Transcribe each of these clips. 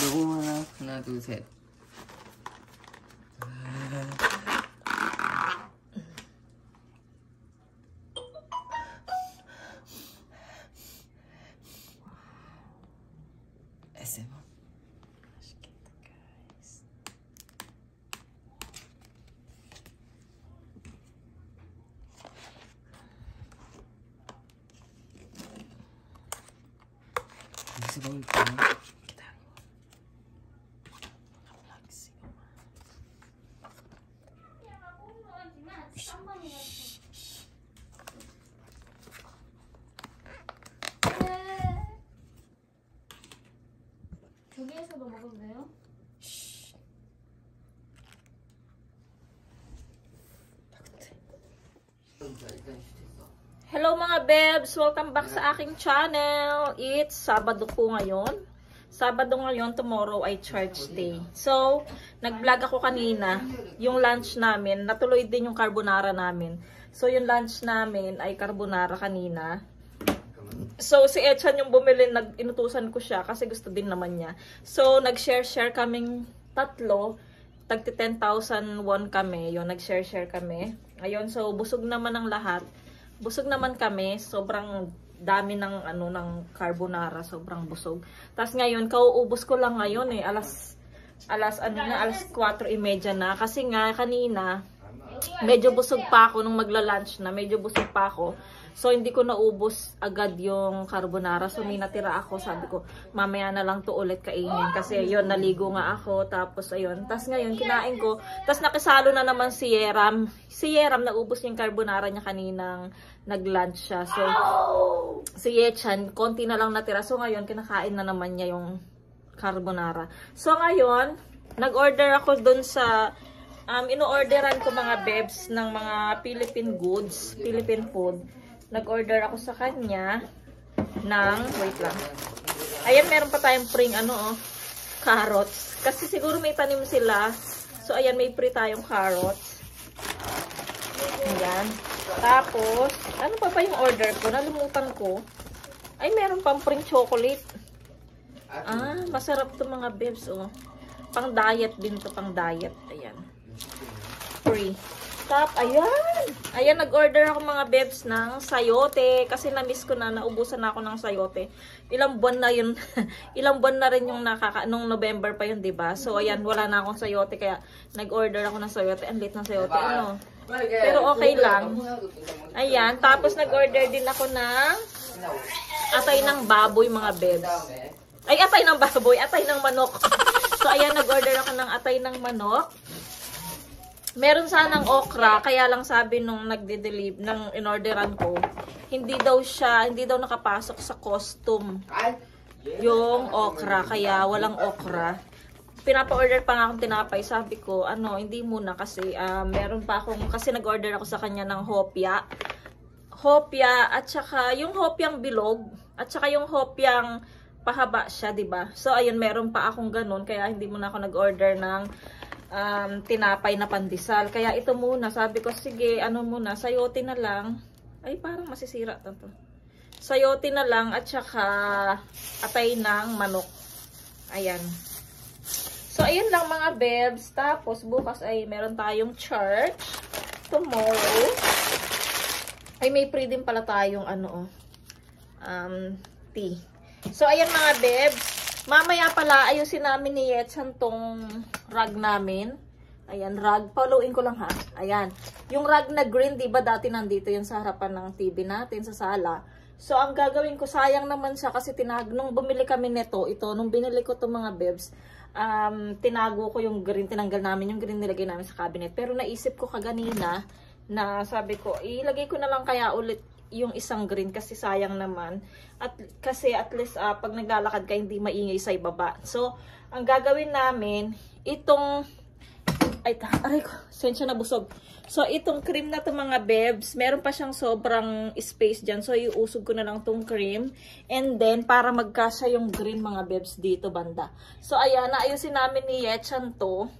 녹음 하나, 하나, 둘, 셋. Hello mga bebs! Welcome back sa aking channel. It's Sabado po ngayon. Sabado ngayon, tomorrow ay church day. So, nag-vlog ako kanina. Yung lunch namin, natuloy din yung carbonara namin. So, yung lunch namin ay carbonara kanina. So, si Echan yung bumili, nag-inutusan ko siya kasi gusto din naman niya. So, nag-share-share kaming tatlo. Tagti 10,000 won kami. Yun, nag-share-share kami. Ayun, so, busog naman ang lahat. Busog naman kami. Sobrang dami ng ano ng carbonara, sobrang busog. Tapos ngayon, kauubos ko lang ngayon eh, alas alas ano na, alas 4:30 na kasi nga kanina medyo busog pa ako nung magla-lunch na, medyo busog pa ako. So, hindi ko naubos agad yung carbonara. So, may natira ako. Sabi ko, mamaya na lang to ulit kainin. Kasi, yun, naligo nga ako. Tapos, ayun. Tapos, ngayon, kinain ko. Tapos, nakisalo na naman si Yeram. Si Yeram, naubos yung carbonara niya kaninang nag-lunch siya. So, si Yechan, konti na lang natira. So, ngayon, kinakain na naman niya yung carbonara. So, ngayon, nag-order ako dun sa um, ino-orderan ko mga bebs ng mga Philippine goods, Philippine food. Nag-order ako sa kanya ng, wait lang. Ayan, meron pa tayong pring, ano oh, carrots. Kasi siguro may tanim sila. So, ayan, may free tayong carrots. Ayan. Tapos, ano pa ba yung order ko? Nalimutan ko. Ay, meron pang pring chocolate. Ah, masarap to mga bebs, oh. Pang diet din to, pang diet. Ayan. Free. Tap, ayan. Ayan, nag-order ako mga bebs ng sayote. Kasi na-miss ko na, naubusan na ako ng sayote. Ilang buwan na yun. ilang buwan na rin yung nakaka... Nung November pa yun, 'di ba So, ayan, wala na akong sayote. Kaya, nag-order ako ng sayote. Ang late ng sayote. Ano? Pero okay lang. Ayan. Tapos, nag-order din ako ng atay ng baboy, mga bebs. Ay, atay ng baboy. Atay ng manok. so, ayan, nag-order ako ng atay ng manok. Meron sanang okra, kaya lang sabi nung nagde-deliver, ng inorderan ko, hindi daw siya, hindi daw nakapasok sa costume yung okra, kaya walang okra. Pinapa-order pa nga akong tinapay, sabi ko, ano, hindi muna kasi ah, meron pa akong, kasi nag-order ako sa kanya ng hopya. Hopya, at saka yung hopyang bilog, at saka yung hopyang pahaba siya, 'di ba? So ayun, meron pa akong ganun kaya hindi muna ako nag-order ng um, tinapay na pandesal. Kaya ito muna, sabi ko sige, ano muna, sayote na lang. Ay, parang masisira to. Sayote na lang at saka atay ng manok. Ayan. So ayun lang mga bebs. Tapos bukas ay meron tayong church tomorrow. Ay may free din pala tayong ano oh. Um, tea. So, ayan mga bebs. Mamaya pala, ayusin namin ni Yetsan tong rug namin. Ayan, rug. Followin ko lang ha. Ayan. Yung rug na green, di ba dati nandito yun sa harapan ng TV natin sa sala. So, ang gagawin ko, sayang naman siya kasi tinag, nung bumili kami nito, ito, nung binili ko itong mga bebs, um, tinago ko yung green, tinanggal namin yung green nilagay namin sa cabinet. Pero naisip ko kaganina, na sabi ko, ilagay ko na lang kaya ulit yung isang green kasi sayang naman. At kasi at least uh, pag naglalakad ka hindi maingay sa ibaba. So, ang gagawin namin, itong ay, aray ko, sensya na busog. So, itong cream na to mga bebs, meron pa siyang sobrang space dyan. So, iusog ko na lang tong cream. And then, para magkasya yung green mga bebs dito banda. So, ayan, naayusin namin ni Yechan to.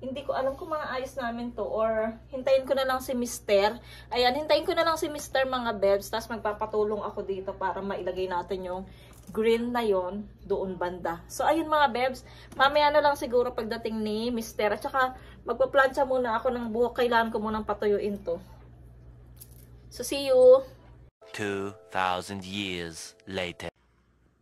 Hindi ko alam kung maayos namin to or hintayin ko na lang si Mister. Ayan, hintayin ko na lang si Mister mga bebs. Tapos magpapatulong ako dito para mailagay natin yung green na yon doon banda. So, ayun mga bebs. Mamaya na lang siguro pagdating ni Mister. At saka magpaplansya muna ako ng buhok. Kailangan ko munang patuyuin to. So, see you! 2,000 years later.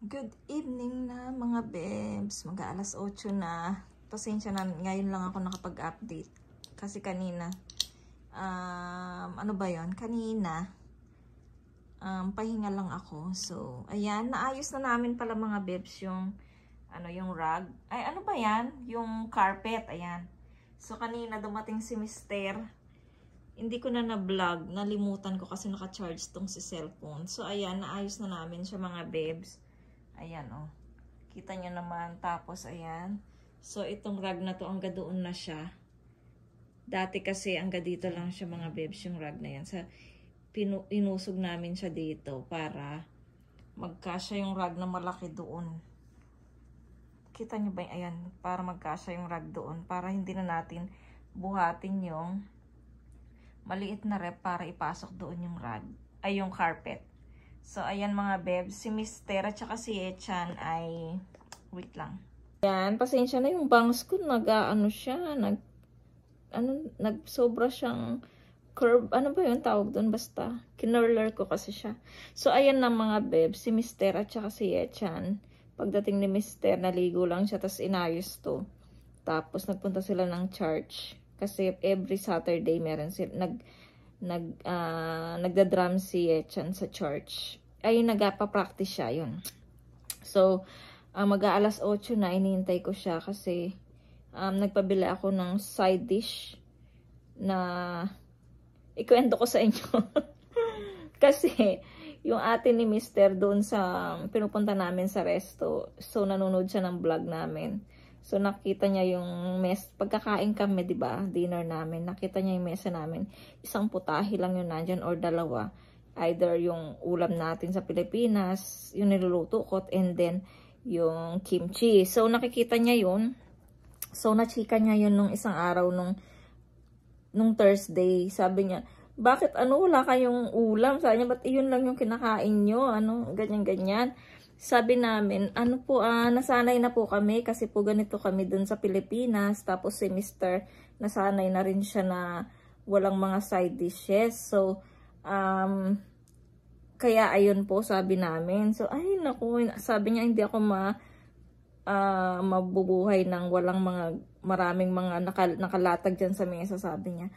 Good evening na mga bebs. Mag alas 8 na. Pasensya na, ngayon lang ako nakapag-update. Kasi kanina, um, ano ba yon Kanina, um, pahinga lang ako. So, ayan, naayos na namin pala mga bebs yung, ano, yung rug. Ay, ano ba yan? Yung carpet, ayan. So, kanina dumating si Mister. Hindi ko na na-vlog. Nalimutan ko kasi naka-charge tong si cellphone. So, ayan, naayos na namin siya mga bebs. Ayan, oh. Kita nyo naman. Tapos, ayan. So, itong rug na to, hangga doon na siya. Dati kasi, hangga dito lang siya mga bebs, yung rug na yan. Sa, pinu, inusog namin siya dito para magkasya yung rug na malaki doon. Kita nyo ba? Ayan, para magkasya yung rug doon. Para hindi na natin buhatin yung maliit na rep para ipasok doon yung rug. Ay, yung carpet. So, ayan mga bebs. Si Mister at saka si Echan ay... Wait lang. Ayan, pasensya na yung bangs ko. Nag, ano siya, nag... Ano, nagsobra siyang curve. Ano ba yun tawag doon? Basta, kinurler ko kasi siya. So, ayan na mga bebs. Si Mister at saka si Echan. Pagdating ni Mister, naligo lang siya. Tapos inayos to. Tapos, nagpunta sila ng church. Kasi every Saturday meron sila. Nag, nag, uh, nagda-drum si Echan sa church. Ay, nagpa-practice siya. Yun. So, uh, mag-aalas 8 na, inihintay ko siya kasi um, nagpabili ako ng side dish na ikwento ko sa inyo. kasi, yung ate ni Mister doon sa pinupunta namin sa resto, so nanonood siya ng vlog namin. So nakita niya yung mess, pagkakain kami, 'di ba? Dinner namin. Nakita niya yung mesa namin. Isang putahe lang yun nandiyan or dalawa. Either yung ulam natin sa Pilipinas, yung niluluto ko and then yung kimchi. So, nakikita niya yun. So, nachika niya yun nung isang araw nung, nung Thursday. Sabi niya, bakit ano, wala kayong ulam? Sabi niya, ba't iyon lang yung kinakain nyo? Ano, ganyan-ganyan. Sabi namin, ano po, ah, nasanay na po kami kasi po ganito kami dun sa Pilipinas. Tapos si Mr. nasanay na rin siya na walang mga side dishes. So, um, kaya ayun po sabi namin. So, ay naku, sabi niya hindi ako ma uh, mabubuhay ng walang mga maraming mga nakal nakalatag dyan sa mesa, sabi niya.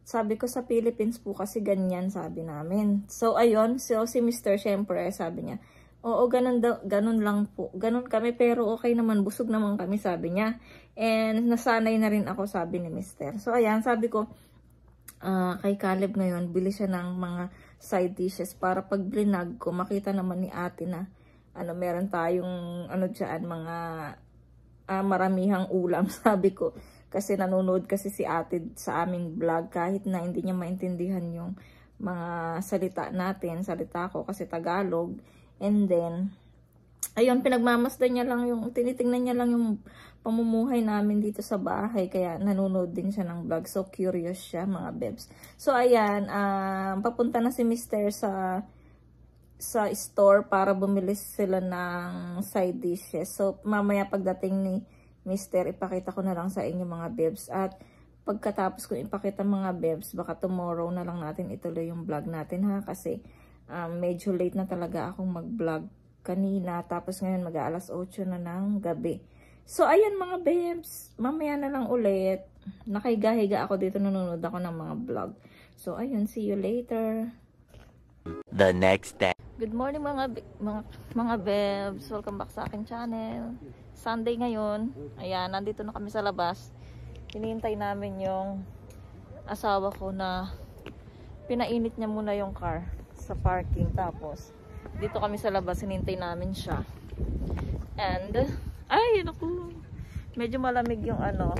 Sabi ko sa Philippines po kasi ganyan, sabi namin. So, ayun, so si Mr. syempre, sabi niya, oo, ganun, daw, ganun lang po. Ganun kami, pero okay naman, busog naman kami, sabi niya. And nasanay na rin ako, sabi ni Mr. So, ayan, sabi ko, uh, kay Caleb ngayon, bili siya ng mga side dishes para pag blinag ko, makita naman ni ate na ano, meron tayong ano dyan, mga uh, maramihang ulam, sabi ko. Kasi nanonood kasi si ate sa aming vlog kahit na hindi niya maintindihan yung mga salita natin, salita ko kasi Tagalog. And then, ayun, pinagmamasdan niya lang yung, tinitingnan niya lang yung pamumuhay namin dito sa bahay. Kaya nanonood din siya ng vlog. So, curious siya, mga bebs. So, ayan, um, papunta na si Mister sa sa store para bumili sila ng side dishes. So, mamaya pagdating ni Mister, ipakita ko na lang sa inyo mga bebs. At pagkatapos ko ipakita mga bebs, baka tomorrow na lang natin ituloy yung vlog natin ha. Kasi um, medyo late na talaga akong mag-vlog kanina. Tapos ngayon mag-aalas 8 na ng gabi. So, ayan mga babes. Mamaya na lang ulit. Nakaiga-higa ako dito. Nanonood ako ng mga vlog. So, ayun. See you later. The next day. Good morning mga mga mga babes. Welcome back sa akin channel. Sunday ngayon. Ayan, nandito na kami sa labas. Hinihintay namin yung asawa ko na pinainit niya muna yung car sa parking. Tapos, dito kami sa labas. Hinihintay namin siya. And, ay, naku. Medyo malamig yung ano,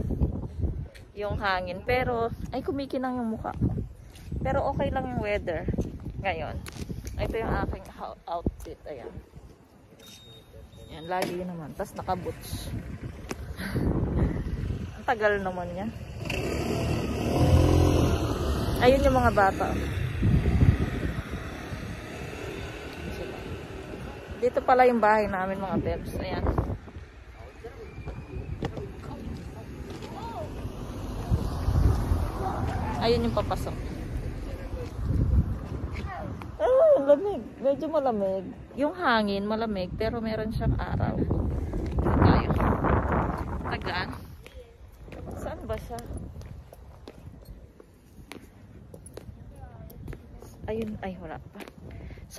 yung hangin. Pero, ay, kumikinang yung mukha ko. Pero okay lang yung weather ngayon. Ito yung aking outfit. Ayan. Yan, lagi naman. Tapos naka-boots. Ang tagal naman niya. Ayun yung mga bata. Dito pala yung bahay namin mga bebs. Ayan. Ayun yung papasok. Ah, lamig. Medyo malamig. Yung hangin, malamig. Pero meron siyang araw. Tayo. Tagaan. Saan ba siya? Ayun, ay wala pa.